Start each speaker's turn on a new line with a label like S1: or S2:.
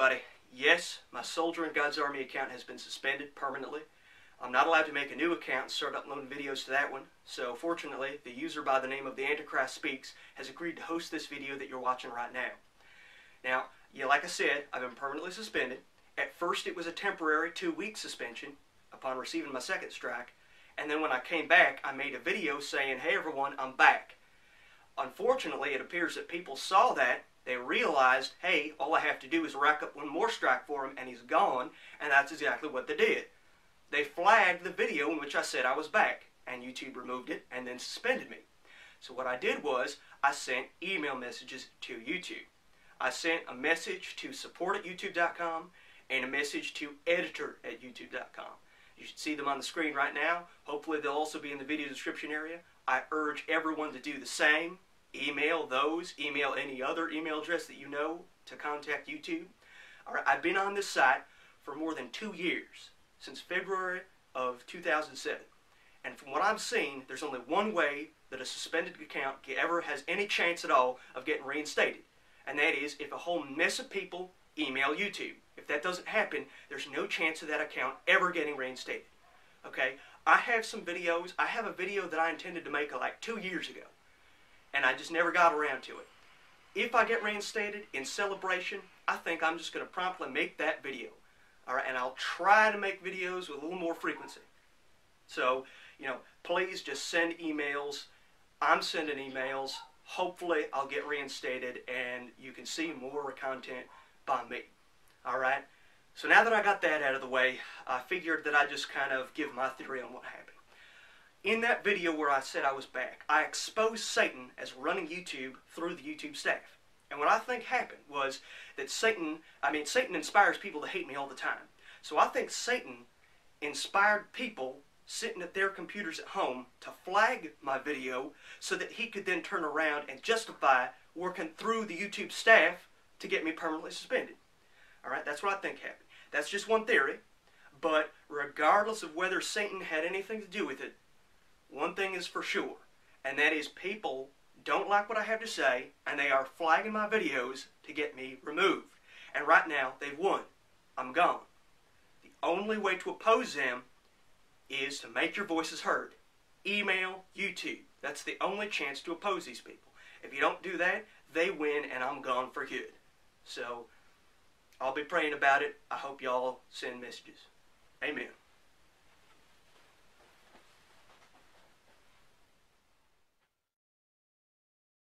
S1: everybody. Yes, my Soldier in God's Army account has been suspended permanently. I'm not allowed to make a new account and start uploading videos to that one. So fortunately, the user by the name of the Antichrist Speaks has agreed to host this video that you're watching right now. Now, yeah, like I said, I've been permanently suspended. At first, it was a temporary two-week suspension upon receiving my second strike. And then when I came back, I made a video saying, hey everyone, I'm back. Unfortunately, it appears that people saw that they realized, hey, all I have to do is rack up one more strike for him and he's gone, and that's exactly what they did. They flagged the video in which I said I was back, and YouTube removed it and then suspended me. So what I did was, I sent email messages to YouTube. I sent a message to support at youtube.com and a message to editor at youtube.com. You should see them on the screen right now. Hopefully they'll also be in the video description area. I urge everyone to do the same email those, email any other email address that you know to contact YouTube. All right, I've been on this site for more than two years, since February of 2007. And from what I'm seeing, there's only one way that a suspended account ever has any chance at all of getting reinstated. And that is if a whole mess of people email YouTube. If that doesn't happen, there's no chance of that account ever getting reinstated. Okay? I have some videos. I have a video that I intended to make like two years ago and I just never got around to it. If I get reinstated in celebration, I think I'm just going to promptly make that video. All right, and I'll try to make videos with a little more frequency. So, you know, please just send emails. I'm sending emails. Hopefully, I'll get reinstated and you can see more content by me. All right? So now that I got that out of the way, I figured that I'd just kind of give my theory on what happened. In that video where I said I was back, I exposed Satan as running YouTube through the YouTube staff. And what I think happened was that Satan, I mean, Satan inspires people to hate me all the time. So I think Satan inspired people sitting at their computers at home to flag my video so that he could then turn around and justify working through the YouTube staff to get me permanently suspended. All right, that's what I think happened. That's just one theory. But regardless of whether Satan had anything to do with it, one thing is for sure, and that is people don't like what I have to say, and they are flagging my videos to get me removed. And right now, they've won. I'm gone. The only way to oppose them is to make your voices heard. Email, YouTube. That's the only chance to oppose these people. If you don't do that, they win and I'm gone for good. So, I'll be praying about it. I hope y'all send messages. Amen.